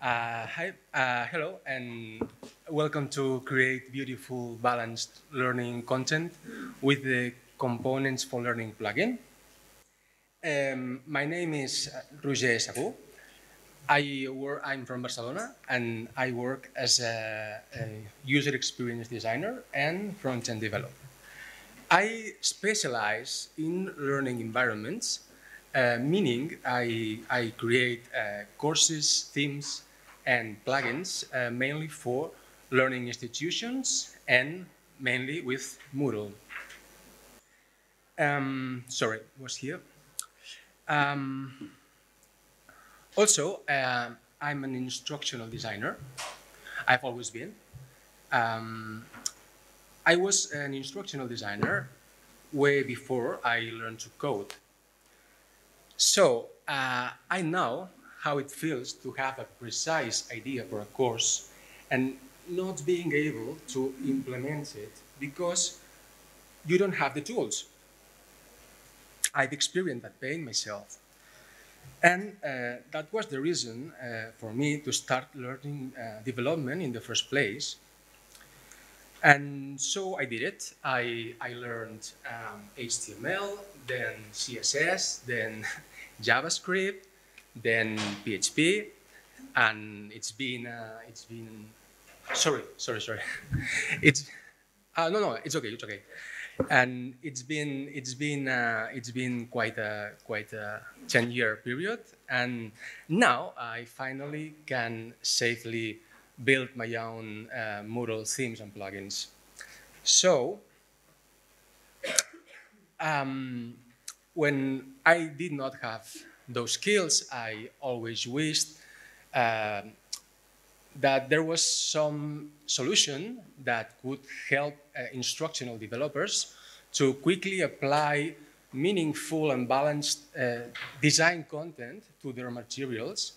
Uh, hi, uh, hello, and welcome to create beautiful, balanced learning content with the Components for Learning plugin. Um, my name is Roger Segú. I work, I'm from Barcelona, and I work as a, a user experience designer and front-end developer. I specialize in learning environments uh, meaning I, I create uh, courses, themes, and plugins uh, mainly for learning institutions and mainly with Moodle. Um, sorry, was here. Um, also, uh, I'm an instructional designer. I've always been. Um, I was an instructional designer way before I learned to code. So uh, I know how it feels to have a precise idea for a course and not being able to implement it because you don't have the tools. I've experienced that pain myself. And uh, that was the reason uh, for me to start learning uh, development in the first place. And so I did it. I, I learned um, HTML, then CSS, then JavaScript, then PHP, and it's been uh, it's been sorry sorry sorry. It's uh, no no it's okay it's okay. And it's been it's been uh, it's been quite a quite a 10 year period and now I finally can safely build my own uh, Moodle themes and plugins. So um, when I did not have those skills, I always wished uh, that there was some solution that could help uh, instructional developers to quickly apply meaningful and balanced uh, design content to their materials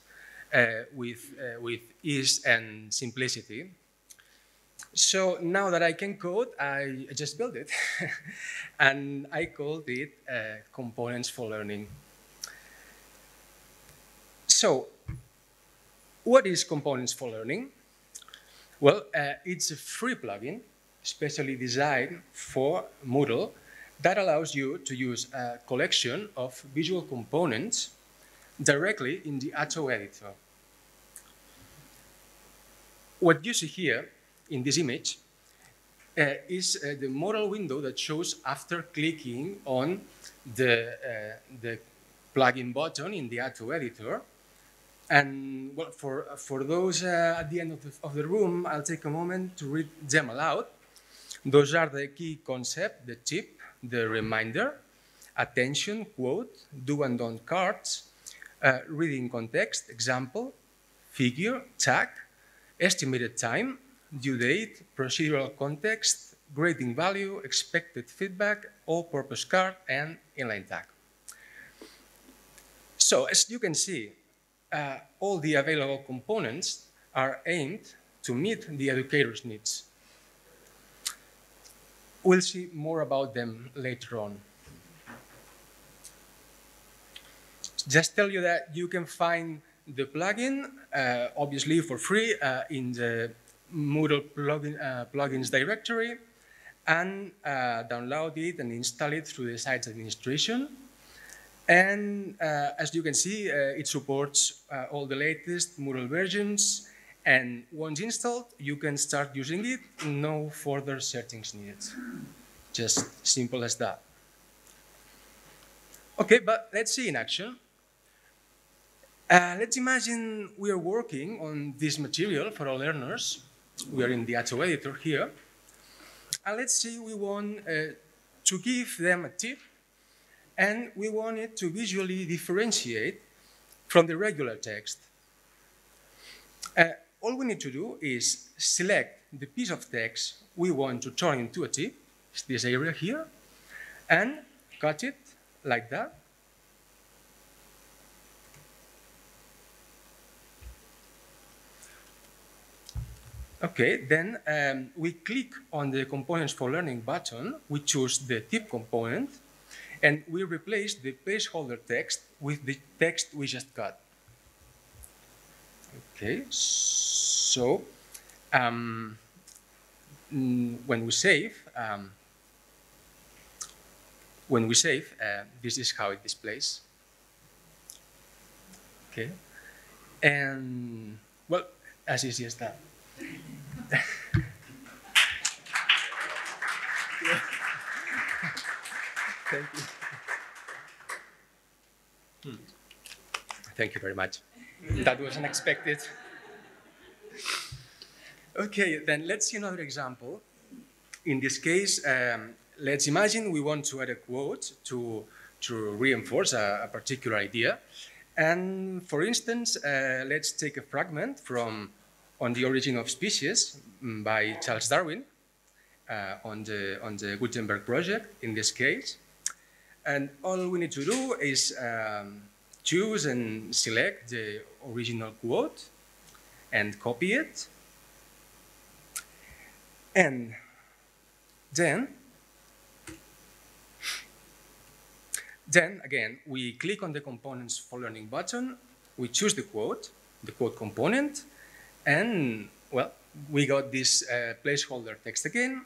uh, with, uh, with ease and simplicity. So now that I can code, I just built it. and I called it uh, Components for Learning. So what is Components for Learning? Well, uh, it's a free plugin, specially designed for Moodle, that allows you to use a collection of visual components directly in the Atto editor. What you see here in this image uh, is uh, the modal window that shows after clicking on the, uh, the plugin button in the Atto editor. And well, for, for those uh, at the end of the, of the room, I'll take a moment to read them aloud. Those are the key concept, the tip, the reminder, attention, quote, do and don't cards, uh, reading context, example, figure, tag, estimated time, due date, procedural context, grading value, expected feedback, all-purpose card, and inline tag. So as you can see, uh, all the available components are aimed to meet the educator's needs. We'll see more about them later on. Just tell you that you can find the plugin, uh, obviously for free, uh, in the Moodle plugin, uh, plugins directory and uh, download it and install it through the site's administration. And uh, as you can see, uh, it supports uh, all the latest Moodle versions. And once installed, you can start using it. No further settings needed. Just simple as that. Okay, but let's see in action. Uh, let's imagine we are working on this material for our learners we are in the Atto editor here. And let's say we want uh, to give them a tip and we want it to visually differentiate from the regular text. Uh, all we need to do is select the piece of text we want to turn into a tip, this area here, and cut it like that. Okay, then um, we click on the Components for Learning button, we choose the tip component, and we replace the placeholder text with the text we just got. Okay, so um, when we save, um, when we save, uh, this is how it displays. Okay, and well, as easy as that. Thank you. Thank you very much. That was unexpected. Okay, then let's see another example. In this case, um, let's imagine we want to add a quote to, to reinforce a, a particular idea. And for instance, uh, let's take a fragment from On the Origin of Species mm, by Charles Darwin uh, on, the, on the Gutenberg project in this case. And all we need to do is um, choose and select the original quote and copy it. And then, then again, we click on the components for learning button, we choose the quote, the quote component, and well, we got this uh, placeholder text again.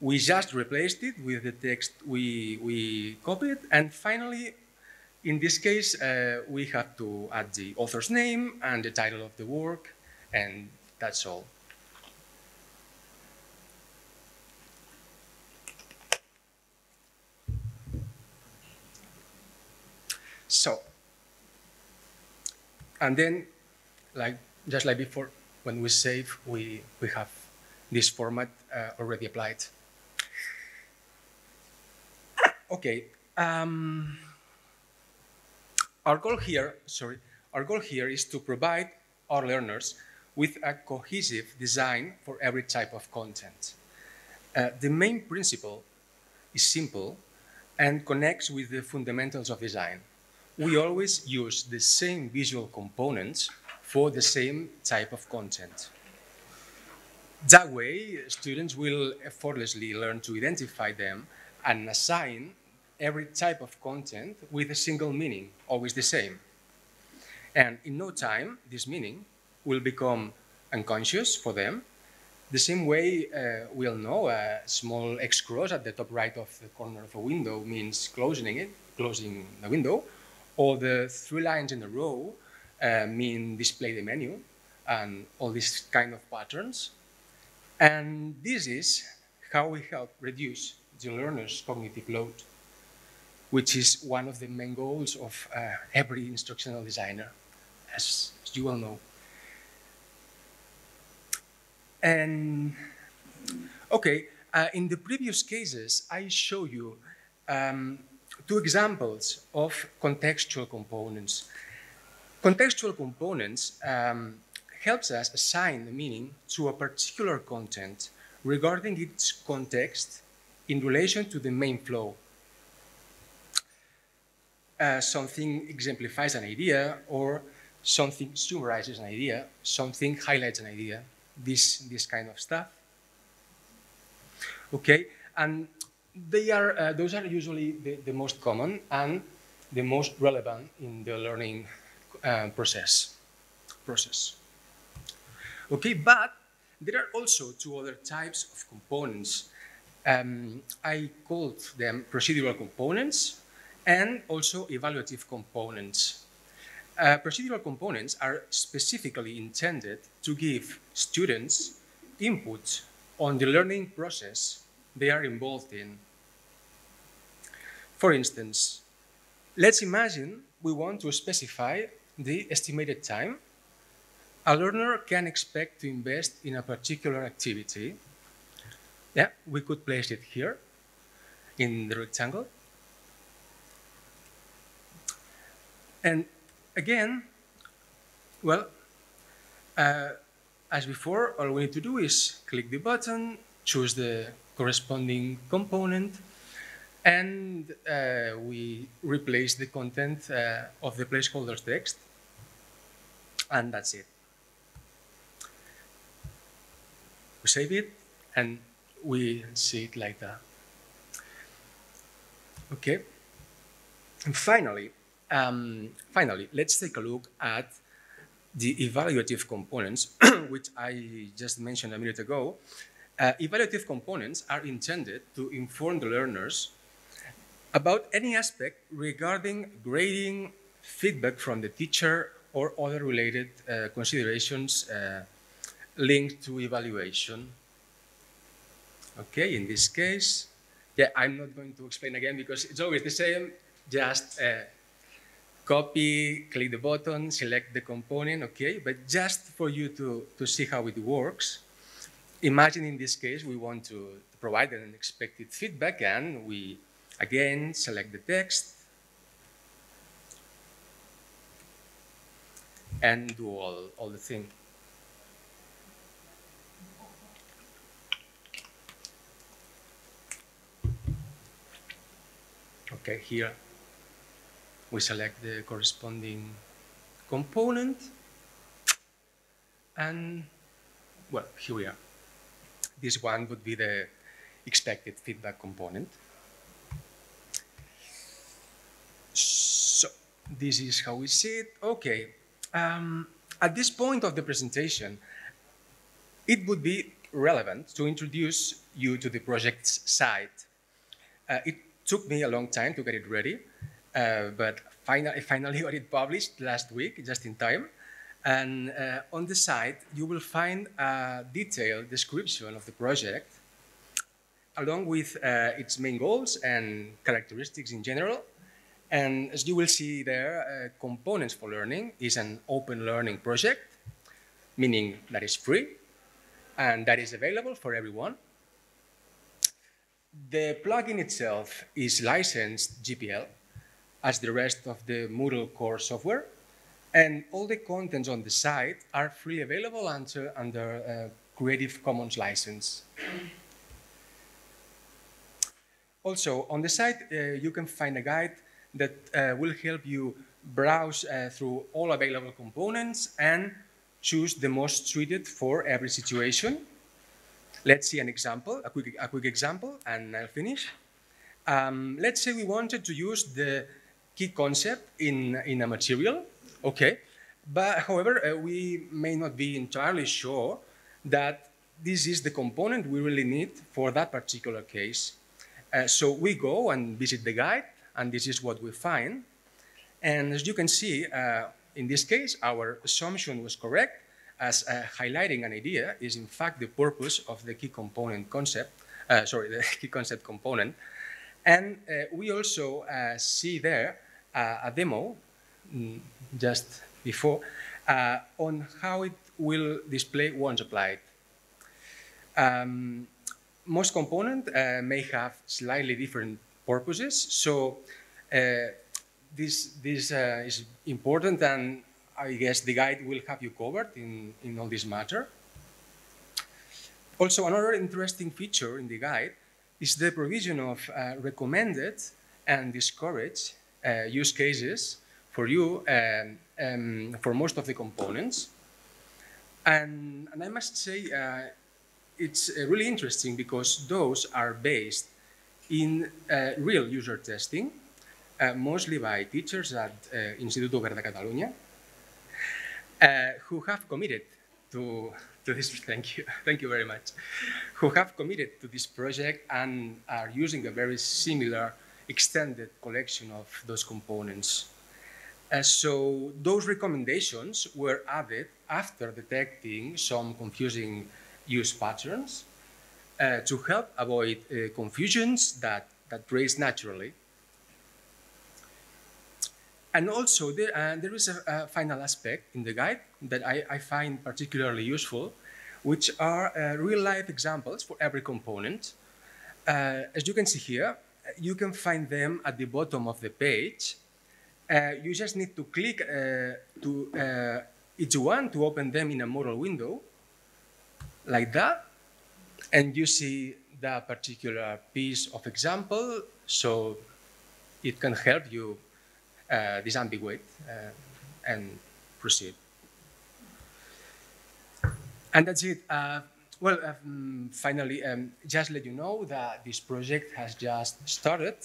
We just replaced it with the text we, we copied. And finally, in this case, uh, we have to add the author's name and the title of the work, and that's all. So, and then, like just like before, when we save, we, we have this format uh, already applied. Okay. Um, our goal here, sorry, our goal here is to provide our learners with a cohesive design for every type of content. Uh, the main principle is simple and connects with the fundamentals of design. We always use the same visual components for the same type of content. That way, students will effortlessly learn to identify them and assign every type of content with a single meaning, always the same. And in no time, this meaning will become unconscious for them. The same way uh, we'll know a small X cross at the top right of the corner of a window means closing it, closing the window, or the three lines in a row uh, mean display the menu and all these kind of patterns. And this is how we help reduce the learner's cognitive load, which is one of the main goals of uh, every instructional designer, as, you all know. And okay, uh, in the previous cases, I show you um, two examples of contextual components Contextual components um, helps us assign the meaning to a particular content regarding its context in relation to the main flow. Uh, something exemplifies an idea or something summarizes an idea, something highlights an idea, this, this kind of stuff. Okay, and they are, uh, those are usually the, the most common and the most relevant in the learning uh, process. process. Okay, but there are also two other types of components. Um, I called them procedural components and also evaluative components. Uh, procedural components are specifically intended to give students input on the learning process they are involved in. For instance, let's imagine we want to specify the estimated time a learner can expect to invest in a particular activity. Yeah, we could place it here in the rectangle. And again, well, uh, as before, all we need to do is click the button, choose the corresponding component, and uh, we replace the content uh, of the placeholder's text. And that's it. We save it and we see it like that. Okay. And finally, um, finally, let's take a look at the evaluative components, which I just mentioned a minute ago, uh, evaluative components are intended to inform the learners about any aspect regarding grading, feedback from the teacher, or other related uh, considerations uh, linked to evaluation. Okay, in this case, yeah, I'm not going to explain again because it's always the same. Just uh, copy, click the button, select the component, okay? But just for you to, to see how it works, imagine in this case we want to provide an expected feedback and we again select the text and do all, all the thing. Okay, here we select the corresponding component and well, here we are. This one would be the expected feedback component. So this is how we see it. Okay, um, at this point of the presentation, it would be relevant to introduce you to the project's site. Uh, it took me a long time to get it ready, uh, but finally, finally got it published last week, just in time. And uh, on the site, you will find a detailed description of the project, along with uh, its main goals and characteristics in general. And as you will see there, uh, Components for Learning is an open learning project, meaning that is free and that is available for everyone. The plugin itself is licensed GPL, as the rest of the Moodle core software, and all the contents on the site are freely available under, under uh, Creative Commons license. Also, on the site, uh, you can find a guide that uh, will help you browse uh, through all available components and choose the most suited for every situation. Let's see an example, a quick, a quick example, and I'll finish. Um, let's say we wanted to use the key concept in, in a material, okay, but however, uh, we may not be entirely sure that this is the component we really need for that particular case. Uh, so we go and visit the guide, and this is what we find. And as you can see, uh, in this case, our assumption was correct, as uh, highlighting an idea is in fact the purpose of the key component concept, uh, sorry, the key concept component. And uh, we also see there a demo mm, just before on how it will display once applied. Um, most components uh, may have slightly different purposes. So uh, this, this uh, is important and I guess the guide will have you covered in, in all this matter. Also, another interesting feature in the guide is the provision of uh, recommended and discouraged uh, use cases for you um, um, for most of the components. And, and I must say, uh, it's uh, really interesting because those are based in uh, real user testing, uh, mostly by teachers at uh, Instituto Obert de Catalunya, uh, who have committed to, to this, thank you, thank you very much, who have committed to this project and are using a very similar extended collection of those components. Uh, so those recommendations were added after detecting some confusing use patterns uh, to help avoid uh, confusions that, that raise naturally. And also, there, uh, there is a, a, final aspect in the guide that I, I find particularly useful, which are uh, real-life examples for every component. Uh, as you can see here, you can find them at the bottom of the page. Uh, you just need to click to each one to open them in a Moodle window, like that, and you see that particular piece of example, so it can help you uh, disambiguate uh, and proceed. And that's it. Well, um, finally, um, just let you know that this project has just started,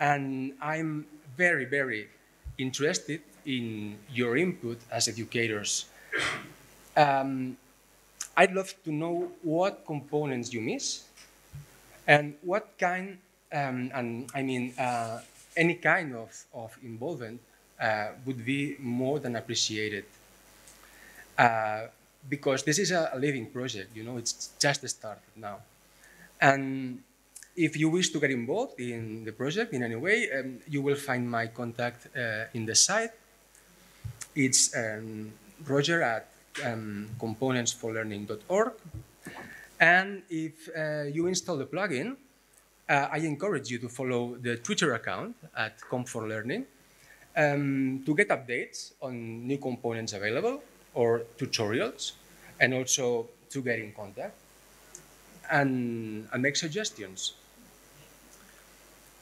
and I'm very, very interested in your input as educators. Um, I'd love to know what components you miss and what kind, um, and I mean, uh, any kind of, of involvement uh, would be more than appreciated. Uh, because this is a, living project, you know, it's just started now. And if you wish to get involved in the project in any way, um, you will find my contact uh, in the site. It's um, roger at um, componentsforlearning.org. And if uh, you install the plugin, uh, I encourage you to follow the Twitter account at Com4Learning um, to get updates on new components available or tutorials, and also to get in contact and, and make suggestions.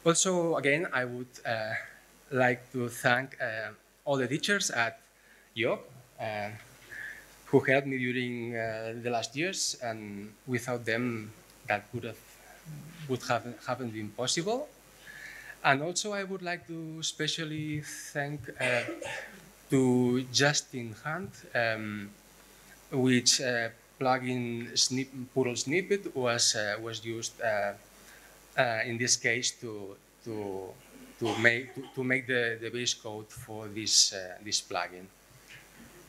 Also, again, I would uh, like to thank uh, all the teachers at IOC uh, who helped me during uh, the last years, and without them, that would have would have haven't been possible. And also, I would like to especially thank uh, to Justin Hunt, um, which uh, plugin snip, Poodle snippet was uh, was used uh, uh, in this case to to to make to, to make the, the base code for this uh, this plugin.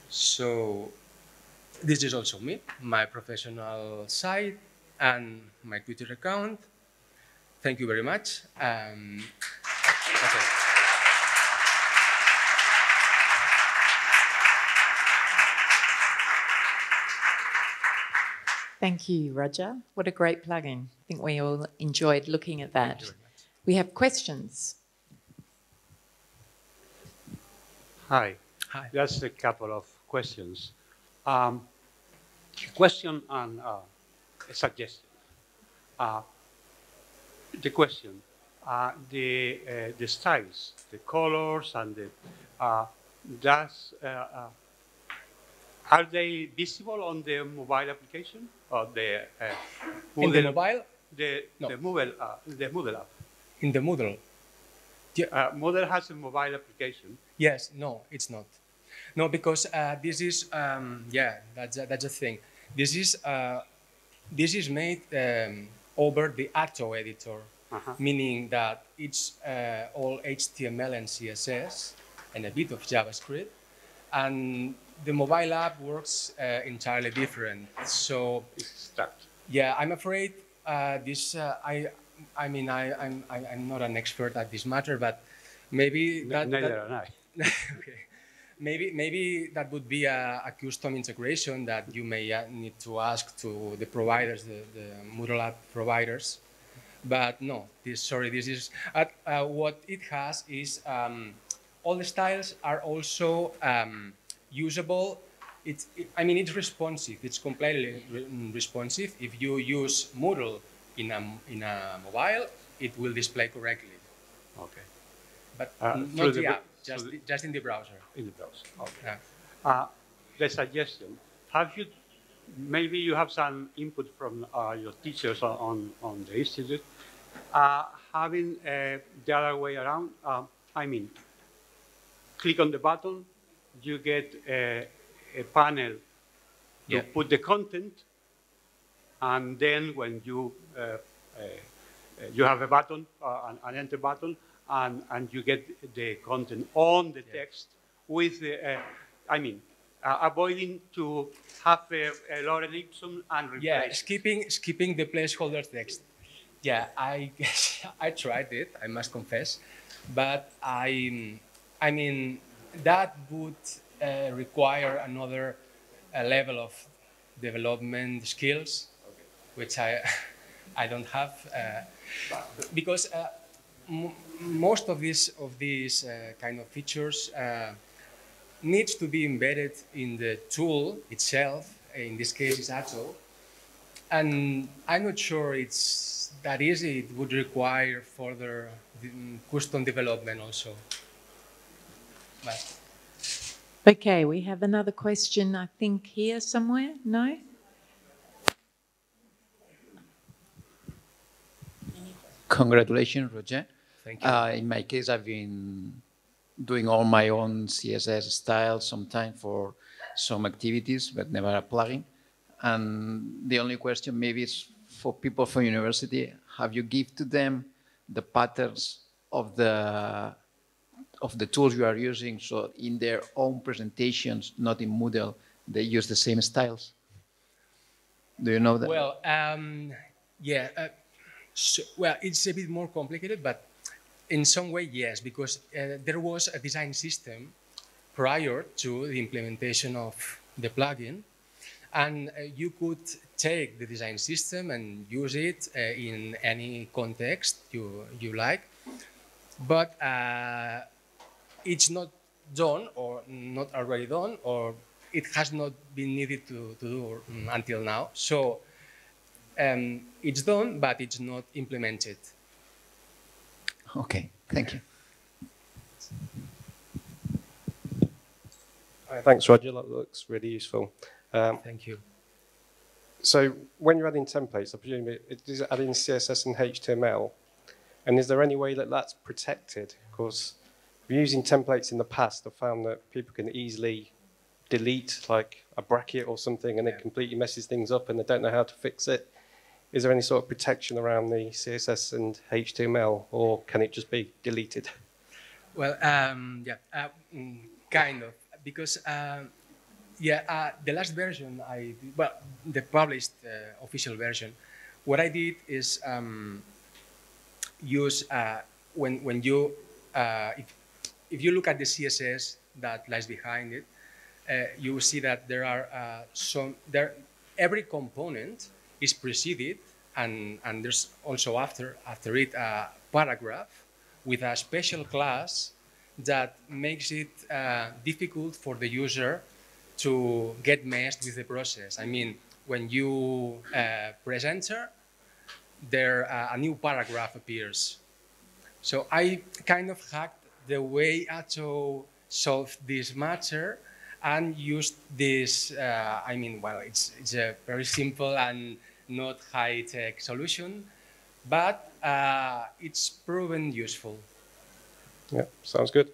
So this is also me, my professional site and my Twitter account. Thank you very much. Um, okay. Thank you, Roger. What a great plugin. I think we all enjoyed looking at that. Thank you. We have questions. Hi, Hi. just a couple of questions. Um, question and uh, a suggestion. Uh, the question, uh, the uh, the styles, the colors, and the uh, does uh, uh, are they visible on the mobile application or the uh, In the mobile, the No. the Moodle uh, the Moodle app? in the Moodle, Uh, Moodle has a mobile application. Yes, no, it's not. No, because uh, this is um, yeah, that's a, that's a thing. This is uh, this is made um, over the Atto editor, Uh-huh. meaning that it's uh, all HTML and CSS and a bit of JavaScript, and the mobile app works uh, entirely different. So start. yeah, I'm afraid uh, this. Uh, I, I mean, I, I'm, I, I'm not an expert at this matter, but maybe that, Neither that- am I. okay. Maybe, maybe that would be a, a custom integration that you may uh, need to ask to the providers, the, the Moodle app providers. But no, this, sorry, this is uh, uh, what it has is um, all the styles are also um, usable. It's, it, I mean, it's responsive. It's completely re- mm, responsive. If you use Moodle in a, in a mobile, it will display correctly. Okay. But Uh, not the the app, just, the- just in the browser. In the browser. Okay. Yeah. Uh, the suggestion, have you, maybe you have some input from uh, your teachers on, on, the institute, uh, having uh, the other way around, um, I mean, click on the button, you get a, a panel to Yeah. put the content, and then when you, uh, uh, you have a button, uh, an, an enter button, and, and you get the content on the text with the, uh, I mean, uh, avoiding to have a, a lorem ipsum and replace. Yeah, skipping skipping the placeholder text. Yeah, I guess I tried it. I must confess, but I, I mean, that would uh, require another uh, level of development skills, which I, I don't have, uh, because uh, most of these of these uh, kind of features. Uh, needs to be embedded in the tool itself. In this case, it's Atto. And I'm not sure it's that easy. It would require further mm, custom development also. But Okay, we have another question, I think, here somewhere. No? Congratulations, Roger. thank you. Uh, in my case, I've been doing all my own CSS style sometimes for some activities, but never a plugin. And the only question maybe is for people from university, have you give to them the patterns of the of the tools you are using, so in their own presentations, not in Moodle, they use the same styles? Do you know that? Well, um, yeah. Uh, so, well, it's a bit more complicated, but in some way, yes, because uh, there was a design system prior to the implementation of the plugin, and uh, you could take the design system and use it uh, in any context you you like, but uh, it's not done or not already done or it has not been needed to, to do mm, until now. So um, it's done, but it's not implemented. Okay, thank you. Hi, thanks, Roger. That looks really useful. Um, Thank you. so when you're adding templates, I presume it, it is adding CSS and HTML. And is there any way that that's protected? Because using templates in the past, I've found that people can easily delete like a bracket or something and it completely messes things up and they don't know how to fix it. Is there any sort of protection around the CSS and HTML or can it just be deleted? Well, um, yeah, uh, mm, kind of, because um, yeah, uh, the last version I did, well, the published uh, official version, what I did is um, use uh, when when you uh, if if you look at the CSS that lies behind it, uh, you will see that there are uh, some there every component is preceded and and there's also after after it a paragraph with a special class that makes it uh, difficult for the user to get messed with the process. I mean, when you uh, press enter, there uh, a new paragraph appears. So I kind of hacked the way Atto solved this matter and used this. Uh, I mean, well, it's it's a very simple and not high-tech solution, but uh, it's proven useful. Yeah, sounds good.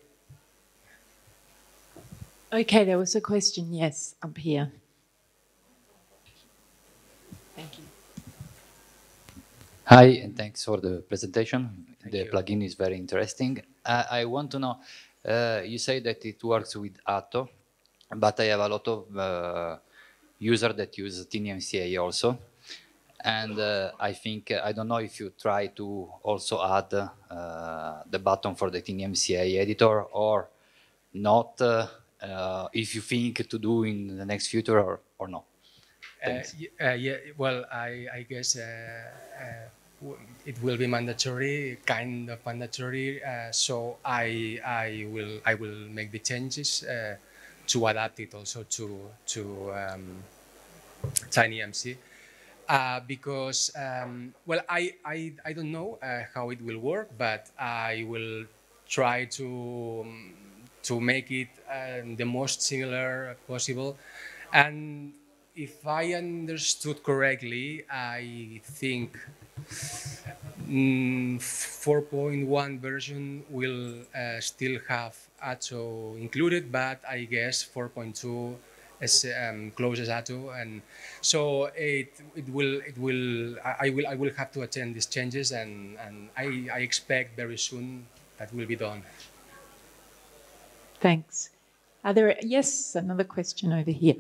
Okay, there was a question, yes, up here. Thank you. Hi, and thanks for the presentation. Thank the you. plugin is very interesting. Uh, I want to know, uh, you say that it works with Atto, but I have a lot of uh, users that use TinyMCE also. And uh, I think, I don't know if you try to also add uh, the button for the TinyMCE editor or not, uh, uh, if you think to do in the next future or, or no. Uh, Thanks. y- uh, yeah, well, I, I guess uh, uh, it will be mandatory, kind of mandatory. Uh, so I, I will, I will make the changes uh, to adapt it also to to um, TinyMCE. Uh, because um, well, I, I, I don't know uh, how it will work, but I will try to um, to make it um, the most similar possible. And if I understood correctly, I think mm, 4.1 version will uh, still have Atto included, but I guess 4.2 is, um, closes Atto, and so it it will it will I, I will I will have to attend these changes, and and I, I expect very soon that will be done. Thanks. Are there, yes, another question over here.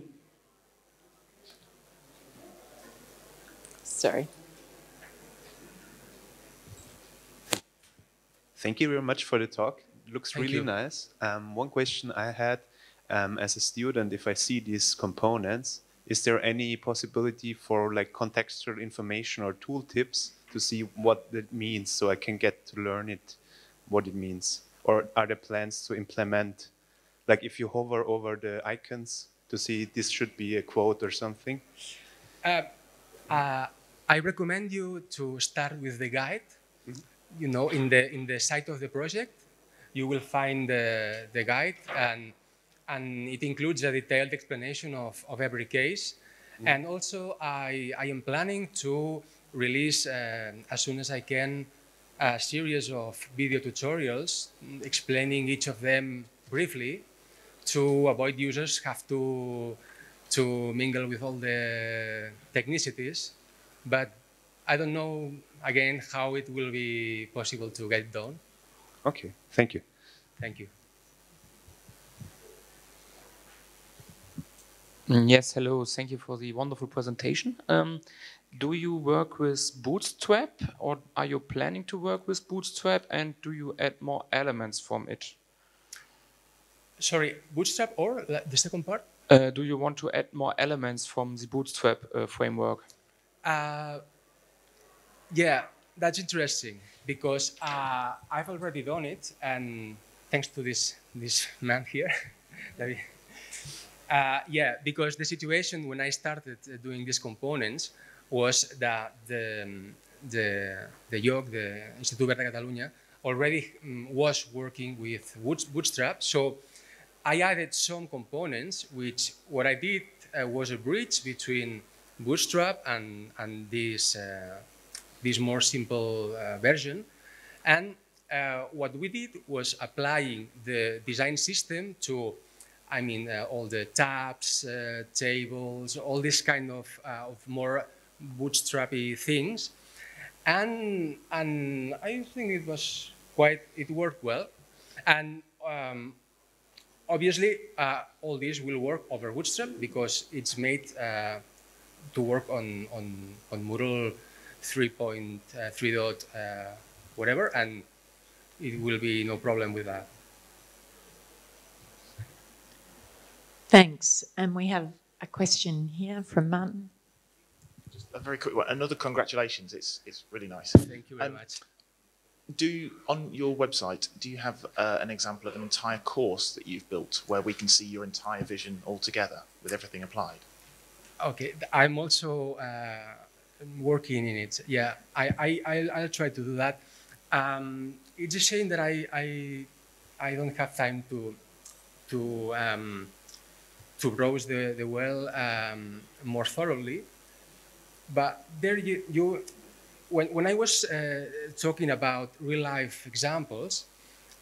Sorry. Thank you very much for the talk. It looks Thank really you. nice. Um, one question I had um, as a student, if I see these components, is there any possibility for like contextual information or tooltips to see what that means so I can get to learn it, what it means? Or are there plans to implement, like if you hover over the icons to see this should be a quote or something? Uh, uh, I recommend you to start with the guide. You know, in the in the site of the project, you will find the, the guide, and and it includes a detailed explanation of, of every case. And also, I, I am planning to release uh, as soon as I can a series of video tutorials mm, explaining each of them briefly to avoid users have to to mingle with all the technicities. But I don't know again how it will be possible to get done. Okay, thank you. Thank you. Mm, Yes, hello. Thank you for the wonderful presentation. Um, do you work with Bootstrap or are you planning to work with Bootstrap and do you add more elements from it? Sorry, Bootstrap or the second part? Uh, do you want to add more elements from the Bootstrap uh, framework? Uh, yeah, that's interesting because uh, I've already done it, and thanks to this this man here, David. Uh, yeah, because the situation when I started uh, doing these components was that the the the IOC, the Institut Obert de Catalunya, already um, was working with Bootstrap, so I added some components, which what I did uh, was a bridge between Bootstrap and, and this, uh, this more simple uh, version. And uh, what we did was applying the design system to, I mean, uh, all the tabs, uh, tables, all this kind of, uh, of more bootstrappy things. And, and I think it was quite, it worked well. And um, obviously, uh, all this will work over Bootstrap because it's made to work on, on, on Moodle 3.3 dot uh, whatever, and it will be no problem with that. Thanks. And we have a question here from Martin. Just a very quick one. Another congratulations. It's it's really nice. Thank you very Um, much. Do you, on your website do you have uh, an example of an entire course that you've built where we can see your entire vision all together with everything applied? Okay, I'm also uh, working in it. Yeah, I, I, I'll, try to do that. Um, it's a shame that I, I, I don't have time to, to, um, to browse the, the well um, more thoroughly. But there you, you when, when I was uh, talking about real life examples,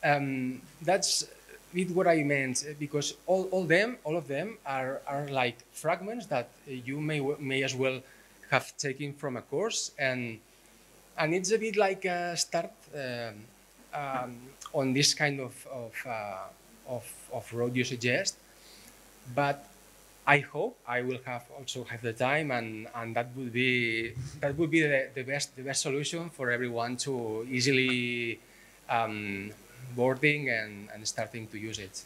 um, that's it what I meant because all, all them all of them are, are like fragments that you may may as well have taken from a course and and it's a bit like a start um, um, on this kind of of, uh, of of road you suggest but I hope I will have also have the time and, and that would be that would be the, the best the best solution for everyone to easily um, boarding and, and starting to use it.